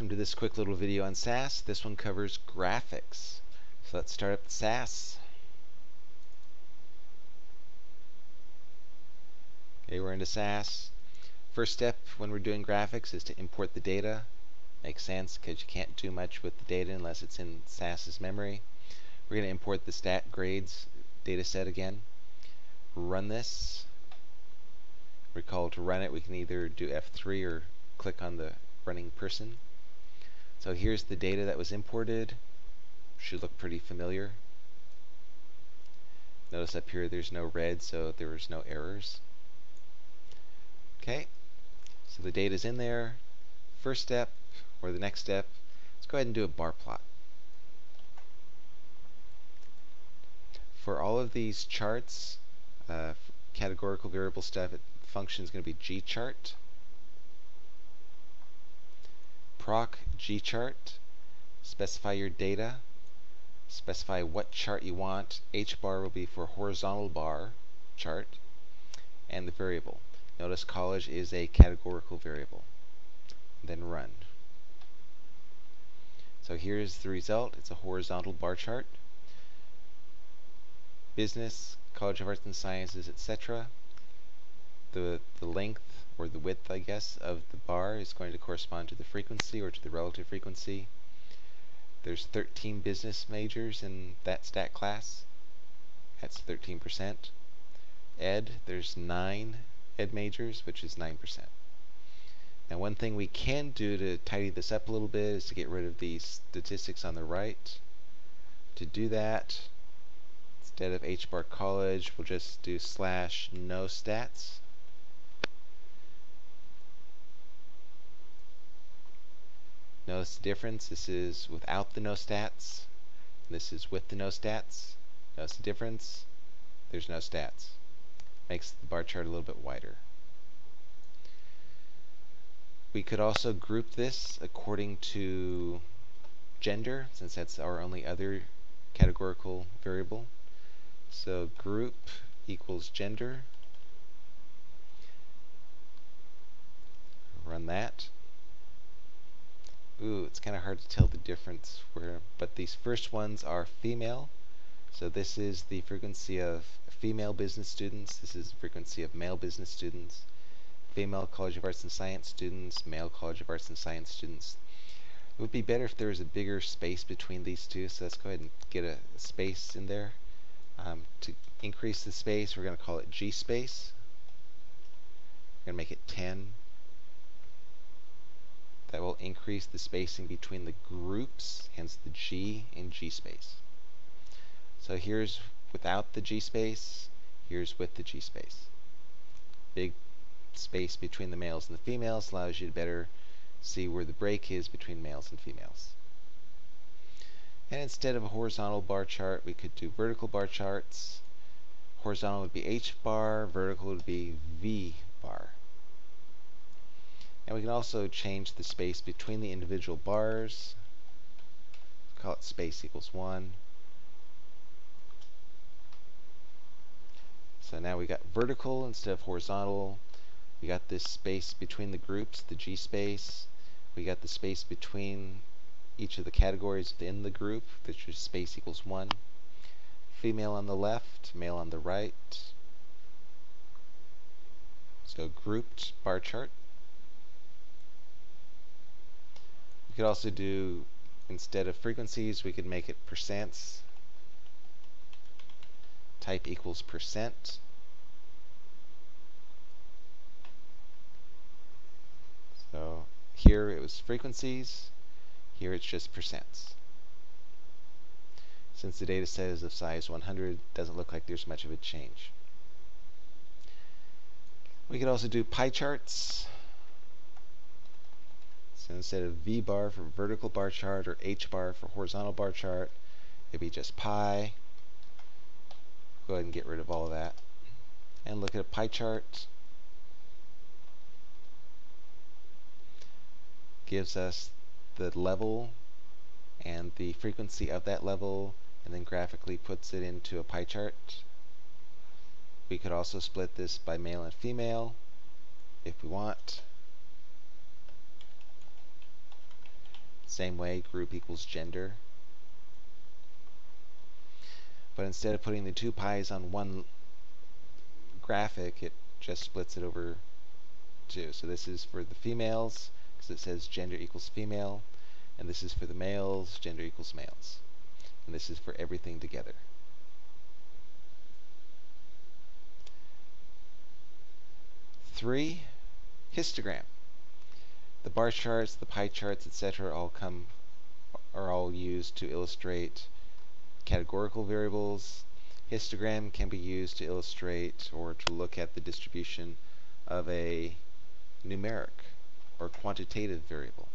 welcome to this quick little video on SAS. This one covers graphics. So let's start up SAS. Okay, we're into SAS. First step when we're doing graphics is to import the data. Makes sense because you can't do much with the data unless it's in SAS's memory. We're going to import the stat grades data set again. Run this. Recall to run it we can either do F3 or click on the running person. So here's the data that was imported. Should look pretty familiar. Notice up here there's no red, so there was no errors. Okay, so the data's in there. First step, or the next step, let's go ahead and do a bar plot. For all of these charts, uh, categorical variable stuff, it function is going to be gchart proc gchart, specify your data, specify what chart you want. H bar will be for horizontal bar chart, and the variable. Notice college is a categorical variable. Then run. So here's the result. It's a horizontal bar chart. Business, College of Arts and Sciences, etc. The, the length or the width, I guess, of the bar is going to correspond to the frequency or to the relative frequency. There's 13 business majors in that stat class. That's 13%. Ed, there's 9 ed majors, which is 9%. Now one thing we can do to tidy this up a little bit is to get rid of these statistics on the right. To do that, instead of hbar college, we'll just do slash no stats. Notice the difference. This is without the no stats. This is with the no stats. Notice the difference. There's no stats. Makes the bar chart a little bit wider. We could also group this according to gender, since that's our only other categorical variable. So group equals gender. Run that. Ooh, it's kind of hard to tell the difference where, but these first ones are female. So this is the frequency of female business students. This is the frequency of male business students. Female College of Arts and Science students, male College of Arts and Science students. It would be better if there was a bigger space between these two, so let's go ahead and get a space in there. Um, to increase the space, we're going to call it G space. We're going to make it 10 that will increase the spacing between the groups, hence the G in G space. So here's without the G space, here's with the G space. Big space between the males and the females allows you to better see where the break is between males and females. And instead of a horizontal bar chart, we could do vertical bar charts. Horizontal would be H bar, vertical would be V bar. And we can also change the space between the individual bars. Call it space equals 1. So now we got vertical instead of horizontal. We got this space between the groups, the G space. We got the space between each of the categories within the group, which is space equals 1. Female on the left, male on the right. So grouped bar chart. We could also do, instead of frequencies, we could make it percents. Type equals percent. So here it was frequencies, here it's just percents. Since the data set is of size 100, doesn't look like there's much of a change. We could also do pie charts. So instead of V bar for vertical bar chart or H bar for horizontal bar chart, it'd be just pie. Go ahead and get rid of all of that. And look at a pie chart. Gives us the level and the frequency of that level and then graphically puts it into a pie chart. We could also split this by male and female if we want. Same way, group equals gender. But instead of putting the two pies on one graphic, it just splits it over two. So this is for the females, because it says gender equals female, and this is for the males, gender equals males. And this is for everything together. Three, histogram. The bar charts, the pie charts, etc. all come are all used to illustrate categorical variables. Histogram can be used to illustrate or to look at the distribution of a numeric or quantitative variable.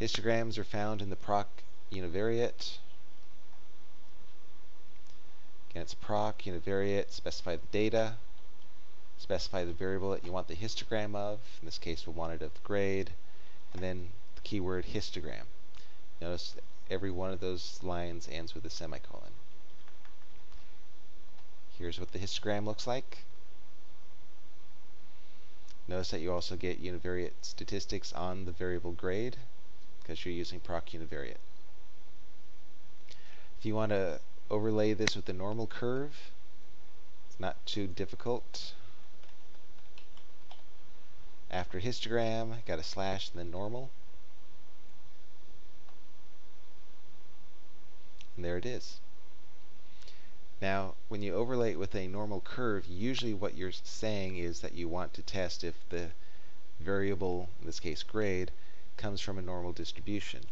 Histograms are found in the proc univariate. Again, it's proc univariate, specify the data, specify the variable that you want the histogram of. In this case, we'll want it of the grade, and then the keyword histogram. Notice every one of those lines ends with a semicolon. Here's what the histogram looks like. Notice that you also get univariate statistics on the variable grade because you're using proc univariate. If you want to overlay this with the normal curve, it's not too difficult. After histogram, got a slash and then normal. And there it is. Now, when you overlay it with a normal curve, usually what you're saying is that you want to test if the variable, in this case grade, comes from a normal distribution.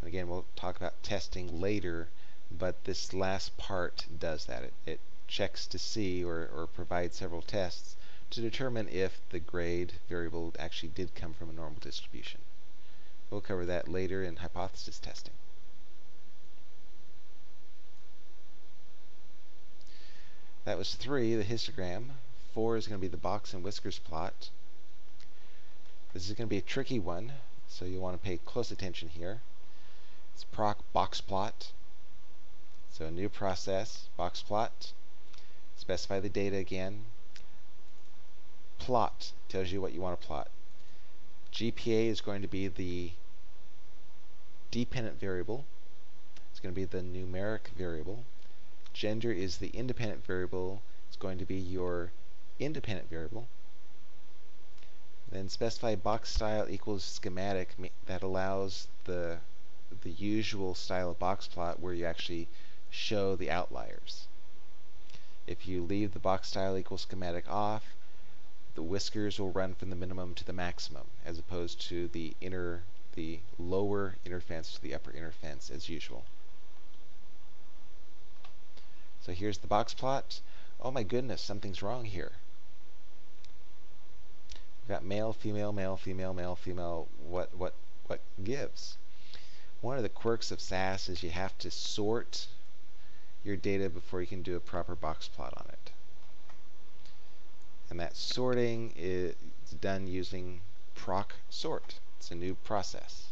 And again, we'll talk about testing later, but this last part does that. It, it checks to see or, or provides several tests to determine if the grade variable actually did come from a normal distribution. We'll cover that later in hypothesis testing. That was 3, the histogram. 4 is going to be the box and whiskers plot. This is going to be a tricky one. So you'll want to pay close attention here. It's proc box plot. So a new process, box plot. Specify the data again. Plot tells you what you want to plot. GPA is going to be the dependent variable. It's going to be the numeric variable. Gender is the independent variable. It's going to be your independent variable. Then specify box style equals schematic that allows the the usual style of box plot where you actually show the outliers. If you leave the box style equals schematic off, the whiskers will run from the minimum to the maximum as opposed to the inner the lower inner fence to the upper inner fence as usual. So here's the box plot. Oh my goodness, something's wrong here. We've got male, female, male, female, male, female. What what what gives? One of the quirks of SAS is you have to sort your data before you can do a proper box plot on it. And that sorting is done using proc sort. It's a new process.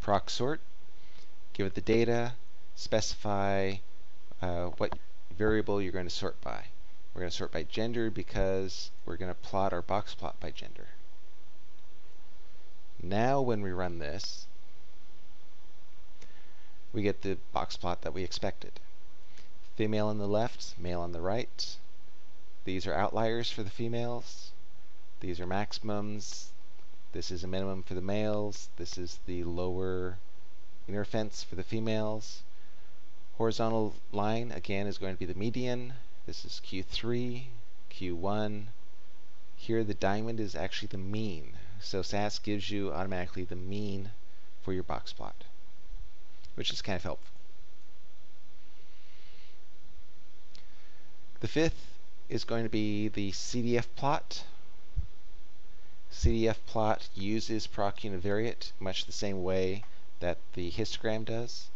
Proc sort, give it the data, specify uh, what variable you're going to sort by. We're going to sort by gender because we're going to plot our box plot by gender. Now when we run this, we get the box plot that we expected. Female on the left, male on the right. These are outliers for the females. These are maximums. This is a minimum for the males. This is the lower inner fence for the females. Horizontal line, again, is going to be the median. This is Q3, Q1. Here the diamond is actually the mean. So SAS gives you automatically the mean for your box plot, which is kind of helpful. The fifth is going to be the CDF plot. CDF plot uses proc univariate much the same way that the histogram does.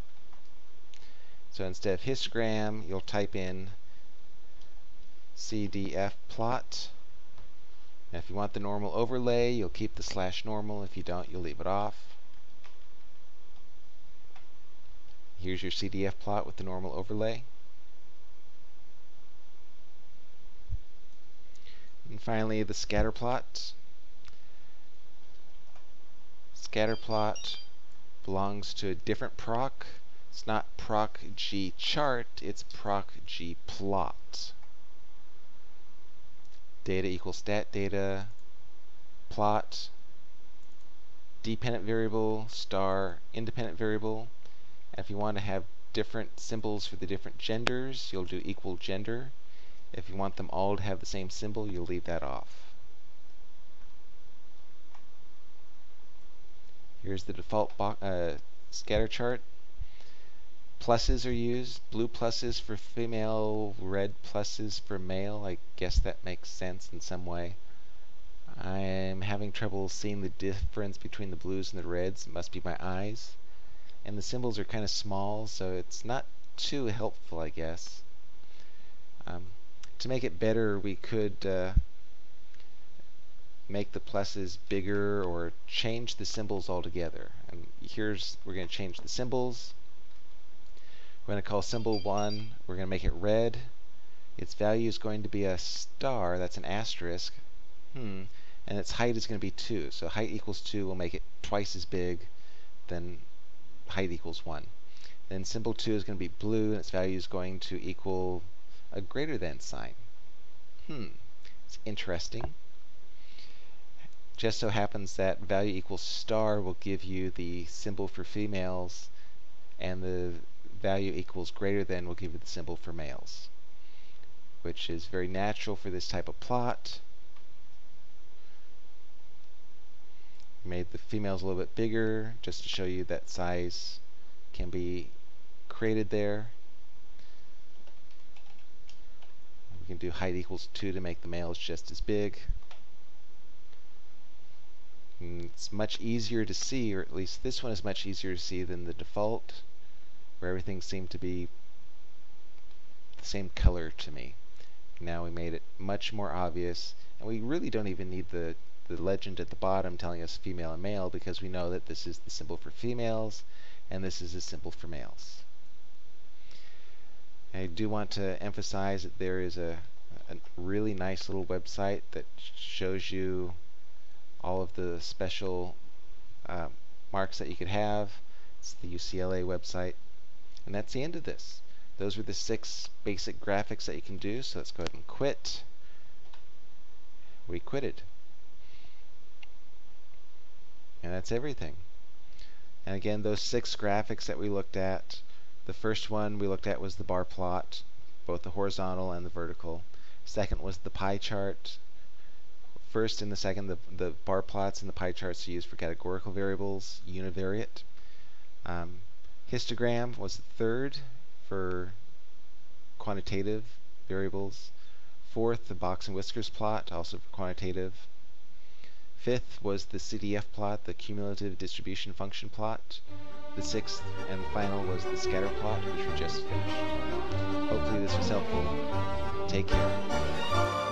So instead of histogram, you'll type in CDF plot. Now if you want the normal overlay, you'll keep the slash normal. If you don't, you'll leave it off. Here's your CDF plot with the normal overlay. And finally, the scatter plot. Scatter plot belongs to a different proc. It's not proc g chart, it's proc g plot. Data equals stat data, plot, dependent variable, star, independent variable. And if you want to have different symbols for the different genders, you'll do equal gender. If you want them all to have the same symbol, you'll leave that off. Here's the default uh, scatter chart. Pluses are used. Blue pluses for female, red pluses for male. I guess that makes sense in some way. I'm having trouble seeing the difference between the blues and the reds. It must be my eyes. And the symbols are kind of small, so it's not too helpful, I guess. Um, to make it better, we could uh, make the pluses bigger or change the symbols altogether. And here's, we're going to change the symbols. We're going to call symbol 1, we're going to make it red. Its value is going to be a star, that's an asterisk. Hmm. And its height is going to be 2. So height equals 2 will make it twice as big than height equals 1. Then symbol 2 is going to be blue, and its value is going to equal a greater than sign. Hmm, it's interesting. Just so happens that value equals star will give you the symbol for females, and the value equals greater than will give you the symbol for males, which is very natural for this type of plot. Made the females a little bit bigger just to show you that size can be created there. Can do height equals 2 to make the males just as big. And it's much easier to see, or at least this one is much easier to see than the default, where everything seemed to be the same color to me. Now we made it much more obvious, and we really don't even need the, the legend at the bottom telling us female and male because we know that this is the symbol for females and this is the symbol for males. I do want to emphasize that there is a, a really nice little website that shows you all of the special uh, marks that you could have. It's the UCLA website. And that's the end of this. Those were the six basic graphics that you can do. So let's go ahead and quit. We quitted. And that's everything. And again, those six graphics that we looked at the first one we looked at was the bar plot, both the horizontal and the vertical. Second was the pie chart. First and the second, the, the bar plots and the pie charts are used for categorical variables, univariate. Um, histogram was the third for quantitative variables. Fourth, the box and whiskers plot, also for quantitative. Fifth was the CDF plot, the cumulative distribution function plot. The sixth and final was the scatter plot, which we just finished. Hopefully this was helpful. Take care.